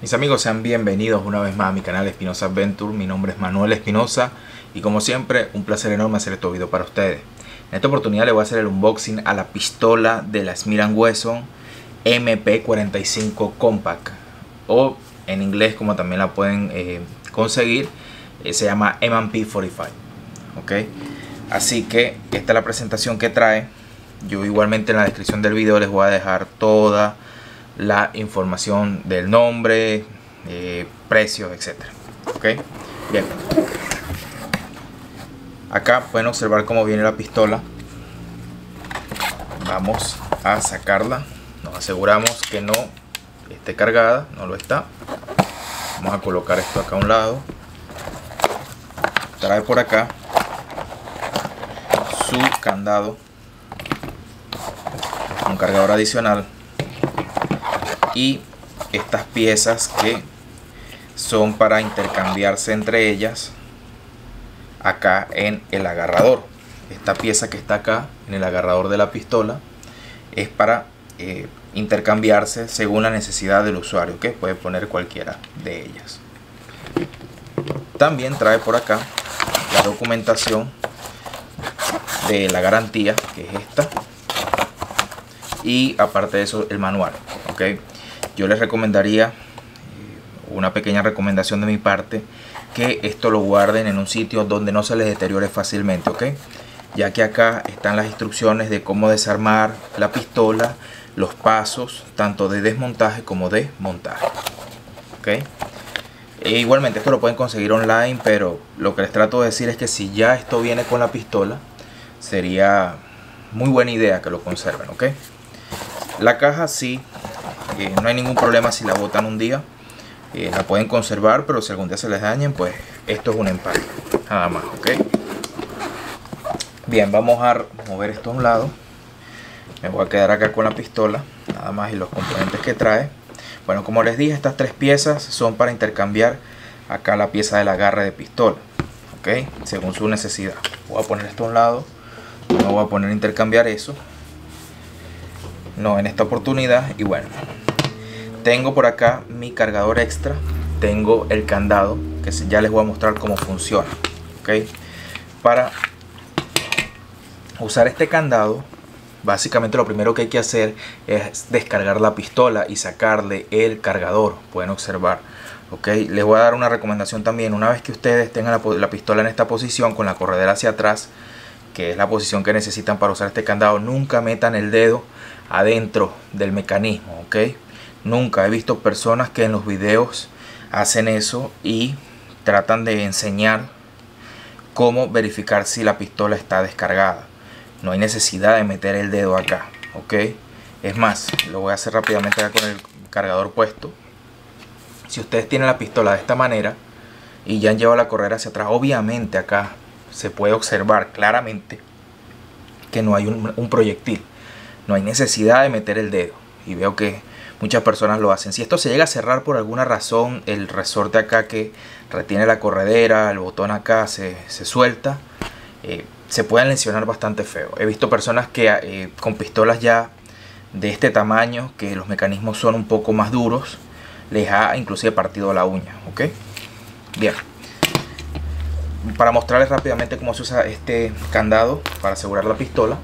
Mis amigos, sean bienvenidos una vez más a mi canal Espinosa Adventure. Mi nombre es Manuel Espinosa y como siempre, un placer enorme hacer este video para ustedes. En esta oportunidad les voy a hacer el unboxing a la pistola de la Smith Wesson MP45 Compact o en inglés como también la pueden eh, conseguir, eh, se llama M&P 45. ¿ok? Así que esta es la presentación que trae. Yo igualmente en la descripción del video les voy a dejar toda la información del nombre, eh, precios, etcétera. Ok, bien. Acá pueden observar cómo viene la pistola. Vamos a sacarla. Nos aseguramos que no esté cargada, no lo está. Vamos a colocar esto acá a un lado. Trae por acá su candado, un cargador adicional y estas piezas que son para intercambiarse entre ellas acá en el agarrador. Esta pieza que está acá en el agarrador de la pistola es para eh, intercambiarse según la necesidad del usuario que puede poner cualquiera de ellas. También trae por acá la documentación de la garantía que es esta y aparte de eso el manual yo les recomendaría eh, una pequeña recomendación de mi parte que esto lo guarden en un sitio donde no se les deteriore fácilmente ok ya que acá están las instrucciones de cómo desarmar la pistola los pasos tanto de desmontaje como de montaje ok e igualmente esto lo pueden conseguir online pero lo que les trato de decir es que si ya esto viene con la pistola sería muy buena idea que lo conserven ok la caja sí no hay ningún problema si la botan un día. Eh, la pueden conservar, pero si algún día se les dañen, pues esto es un empaque. Nada más, ¿ok? Bien, vamos a mover esto a un lado. Me voy a quedar acá con la pistola, nada más y los componentes que trae. Bueno, como les dije, estas tres piezas son para intercambiar acá la pieza del agarre de pistola. ¿Ok? Según su necesidad. Voy a poner esto a un lado. No voy a poner a intercambiar eso. No, en esta oportunidad. Y bueno, tengo por acá mi cargador extra tengo el candado que ya les voy a mostrar cómo funciona ok para usar este candado básicamente lo primero que hay que hacer es descargar la pistola y sacarle el cargador pueden observar ok les voy a dar una recomendación también. Una vez que ustedes tengan la, la pistola en esta posición con la corredera hacia atrás que es la posición que necesitan para usar este candado nunca metan el dedo adentro del mecanismo ok Nunca he visto personas que en los videos hacen eso y tratan de enseñar cómo verificar si la pistola está descargada. No hay necesidad de meter el dedo acá, ¿ok? Es más, lo voy a hacer rápidamente acá con el cargador puesto. Si ustedes tienen la pistola de esta manera y ya han llevado la correa hacia atrás, obviamente acá se puede observar claramente que no hay un, un proyectil. No hay necesidad de meter el dedo. Y veo que muchas personas lo hacen. Si esto se llega a cerrar por alguna razón, el resorte acá que retiene la corredera, el botón acá se, suelta, eh, se pueden lesionar bastante feo. He visto personas que eh, con pistolas ya de este tamaño, que los mecanismos son un poco más duros, les ha inclusive partido la uña, ¿ok? Bien. Para mostrarles rápidamente cómo se usa este candado para asegurar la pistola,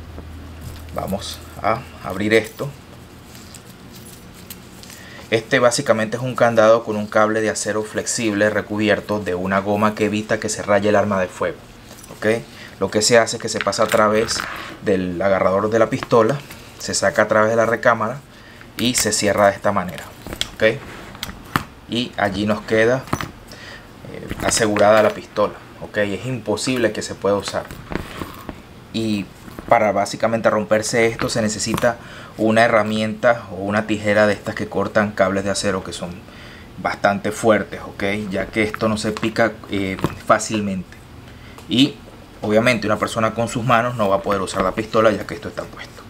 vamos a abrir esto este básicamente es un candado con un cable de acero flexible recubierto de una goma que evita que se raye el arma de fuego. Lo que se hace es que se pasa a través del agarrador de la pistola, se saca a través de la recámara y se cierra de esta manera. Y allí nos queda eh, asegurada la pistola. Es imposible que se pueda usar. Y para básicamente romperse esto se necesita una herramienta o una tijera de estas que cortan cables de acero que son bastante fuertes, ok, ya que esto no se pica eh, fácilmente. Y obviamente una persona con sus manos no va a poder usar la pistola ya que esto está puesto.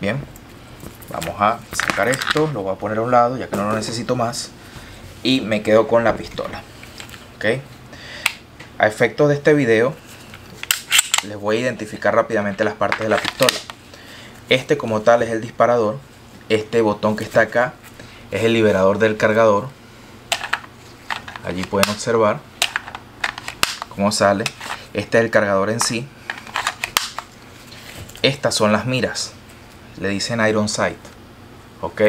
Bien, vamos a sacar esto, lo voy a poner a un lado ya que no lo necesito más. Y me quedo con la pistola. Ok, a efectos de este video les voy a identificar rápidamente las partes de la pistola. Este como tal es el disparador. Este botón que está acá es el liberador del cargador. allí pueden observar cómo sale. Este es el cargador en sí. Estas son las miras. Le dicen iron sight. Ok.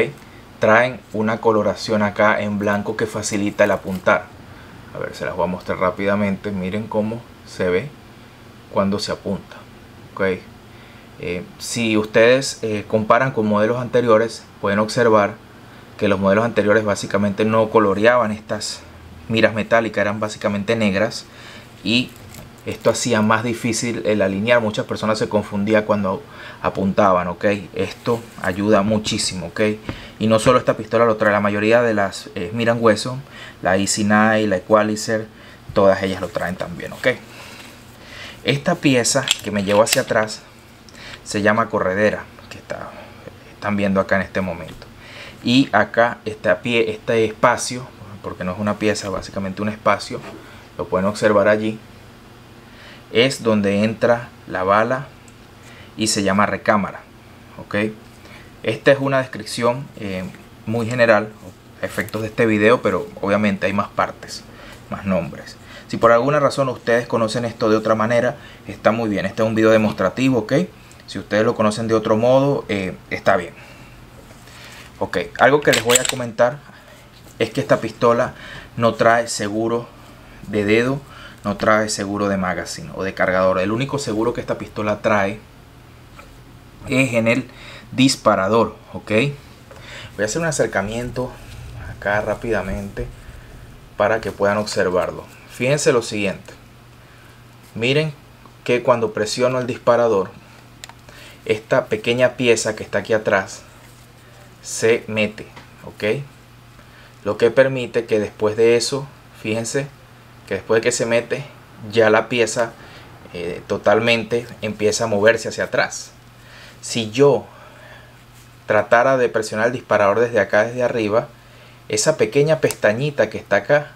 Traen una coloración acá en blanco que facilita el apuntar. A ver se las voy a mostrar rápidamente. Miren cómo se ve cuando se apunta. Ok eh, si ustedes eh, comparan con modelos anteriores pueden observar que los modelos anteriores básicamente no coloreaban estas miras metálicas eran básicamente negras y esto hacía más difícil el alinear. Muchas personas se confundían cuando apuntaban ok esto ayuda muchísimo ok y no solo esta pistola lo trae la mayoría de las eh, miran hueso la Easy 9 la Equalizer todas ellas lo traen también ok esta pieza que me llevo hacia atrás se llama corredera que está, están viendo acá en este momento. Y acá está pie este espacio porque no es una pieza básicamente un espacio lo pueden observar allí. Es donde entra la bala y se llama recámara ok esta es una descripción eh, muy general efectos de este video pero obviamente hay más partes más nombres. Si por alguna razón ustedes conocen esto de otra manera está muy bien. Este es un video demostrativo ok si ustedes lo conocen de otro modo eh, está bien ok algo que les voy a comentar es que esta pistola no trae seguro de dedo no trae seguro de magazine o de cargador. El único seguro que esta pistola trae es en el disparador, ¿ok? Voy a hacer un acercamiento acá rápidamente para que puedan observarlo. Fíjense lo siguiente. Miren que cuando presiono el disparador, esta pequeña pieza que está aquí atrás se mete, ¿ok? Lo que permite que después de eso, fíjense, que después de que se mete ya la pieza eh, totalmente empieza a moverse hacia atrás. Si yo tratara de presionar el disparador desde acá, desde arriba, esa pequeña pestañita que está acá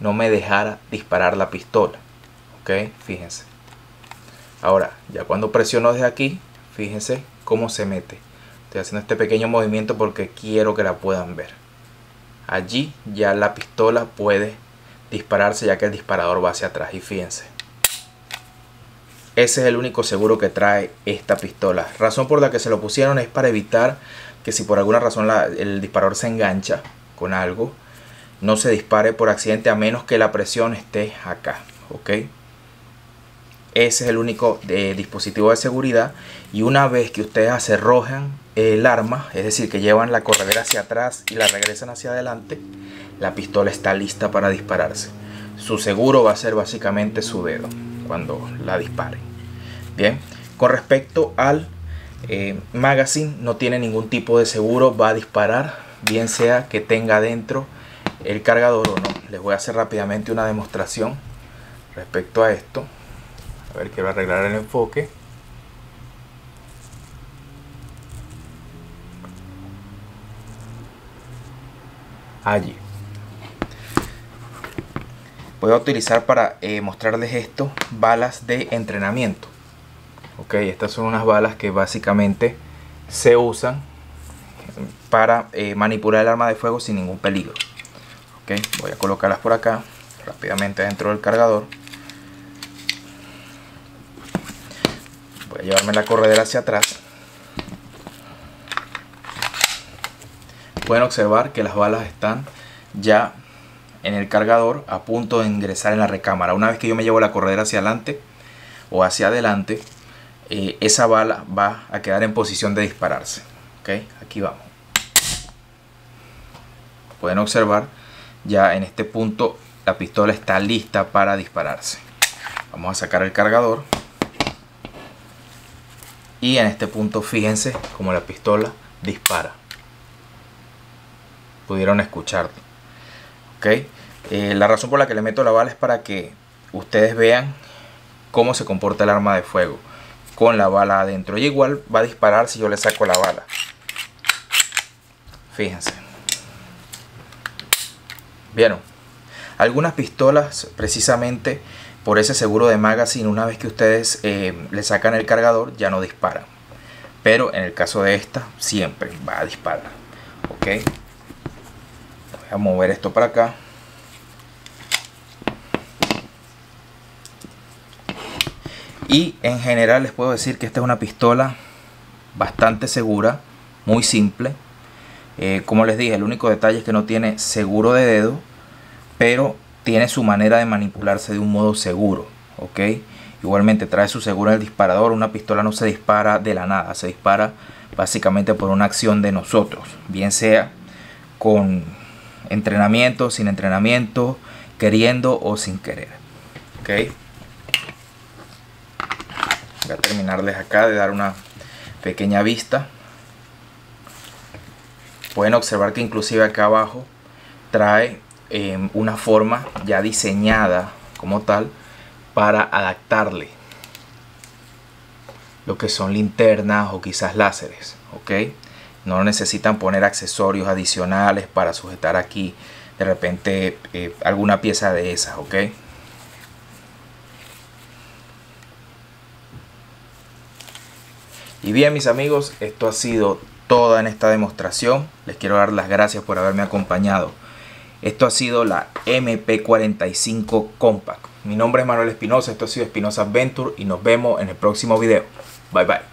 no me dejara disparar la pistola. Ok, fíjense. Ahora, ya cuando presiono desde aquí, fíjense cómo se mete. Estoy haciendo este pequeño movimiento porque quiero que la puedan ver. Allí ya la pistola puede dispararse ya que el disparador va hacia atrás y fíjense ese es el único seguro que trae esta pistola razón por la que se lo pusieron es para evitar que si por alguna razón el disparador se engancha con algo no se dispare por accidente a menos que la presión esté acá ok ese es el único eh, dispositivo de seguridad y una vez que ustedes acerrojan el arma es decir que llevan la corredera hacia atrás y la regresan hacia adelante la pistola está lista para dispararse. Su seguro va a ser básicamente su dedo cuando la dispare. Bien, con respecto al eh, magazine, no tiene ningún tipo de seguro, va a disparar, bien sea que tenga dentro el cargador o no. Les voy a hacer rápidamente una demostración respecto a esto. A ver, quiero arreglar el enfoque. Allí. Voy a utilizar para eh, mostrarles esto balas de entrenamiento. Ok estas son unas balas que básicamente se usan para eh, manipular el arma de fuego sin ningún peligro. Ok voy a colocarlas por acá rápidamente dentro del cargador llevarme la corredera hacia atrás pueden observar que las balas están ya en el cargador a punto de ingresar en la recámara. Una vez que yo me llevo la corredera hacia adelante o hacia adelante, eh, esa bala va a quedar en posición de dispararse. ¿ok? Aquí vamos. Pueden observar, ya en este punto la pistola está lista para dispararse. Vamos a sacar el cargador. Y en este punto fíjense como la pistola dispara. Pudieron escucharlo. Eh, la razón por la que le meto la bala es para que ustedes vean cómo se comporta el arma de fuego con la bala adentro. Y igual va a disparar si yo le saco la bala. Fíjense. ¿Vieron? Algunas pistolas precisamente por ese seguro de magazine, una vez que ustedes eh, le sacan el cargador, ya no disparan. Pero en el caso de esta, siempre va a disparar. Ok. Voy a mover esto para acá. Y en general les puedo decir que esta es una pistola bastante segura, muy simple. Eh, como les dije, el único detalle es que no tiene seguro de dedo, pero tiene su manera de manipularse de un modo seguro. ¿ok? Igualmente trae su seguro el disparador. Una pistola no se dispara de la nada, se dispara básicamente por una acción de nosotros, bien sea con entrenamiento, sin entrenamiento, queriendo o sin querer. ¿ok? Voy a terminarles acá de dar una pequeña vista. Pueden observar que inclusive acá abajo trae em, una forma ya diseñada como tal para adaptarle lo que son linternas o quizás láseres, ¿ok? No necesitan poner accesorios adicionales para sujetar aquí de repente eh, alguna pieza de esas, ¿ok? Y bien mis amigos, esto ha sido toda en esta demostración. Les quiero dar las gracias por haberme acompañado. Esto ha sido la MP45 Compact. Mi nombre es Manuel Espinosa, esto ha sido Espinosa Adventure y nos vemos en el próximo video. Bye bye.